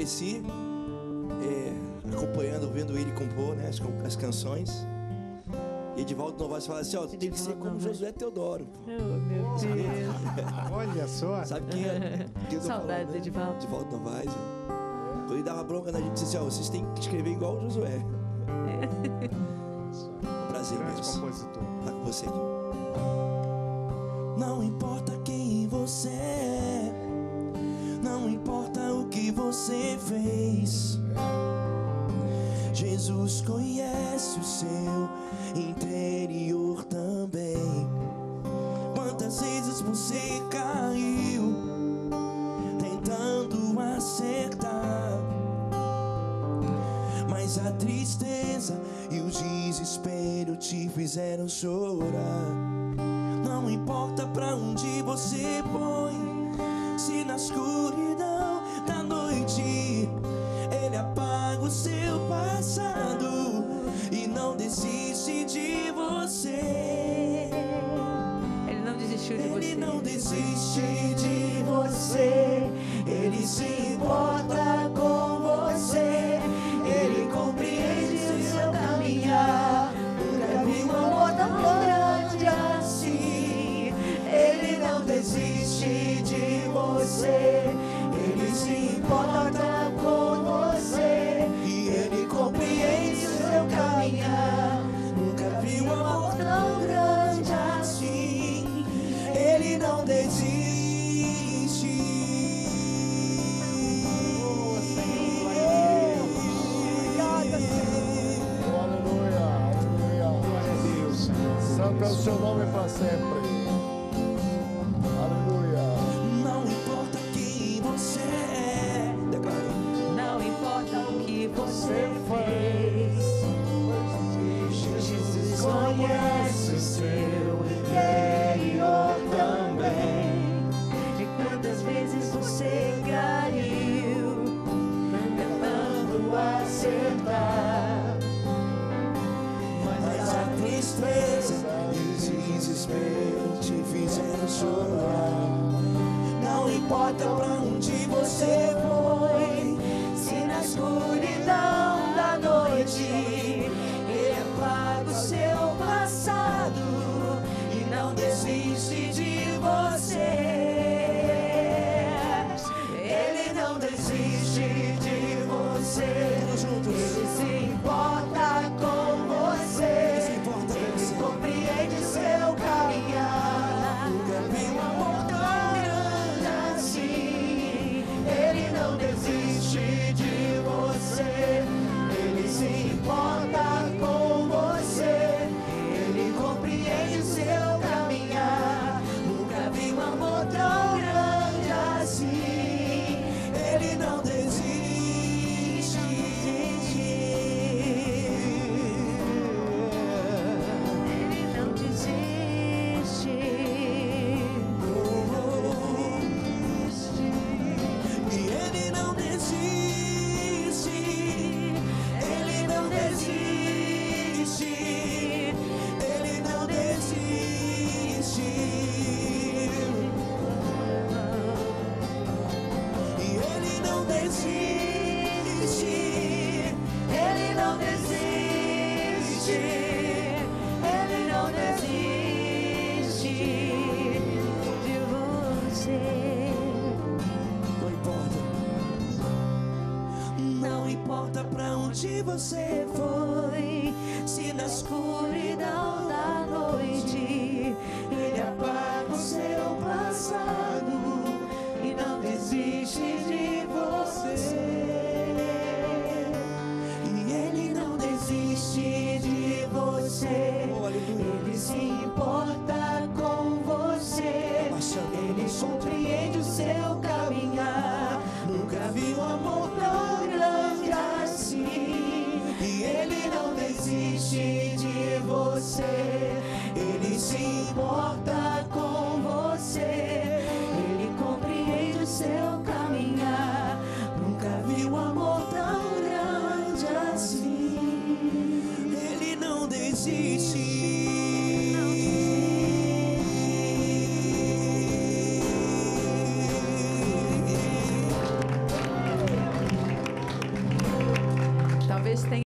cresci é, acompanhando, vendo ele compor né, as, as canções. E Edivaldo Novaes fala assim, ó, tem que ser como Josué Teodoro. Oh, meu Deus. Olha só. Sabe quem é? Quem tô Saudades, falando, né? Edivaldo. Edivaldo Novaes. Quando ele dava bronca na gente, disse assim, ó, vocês têm que escrever igual o Josué. Um prazer mesmo compositor. estar com você aqui. Não importa quem você é, você fez. Jesus conhece o seu interior também. Quantas vezes você caiu tentando acertar? Mas a tristeza e o desespero te fizeram chorar. Não importa pra onde você foi, seu passado e não desiste de você. Ele não desistiu de você. Ele não desiste de você, É o seu nome para sempre. Não importa pra onde você foi, desiste, ele não desiste, ele não desiste de você. Não importa. Não importa pra onde você foi, se na escuridão compreende o seu caminhar.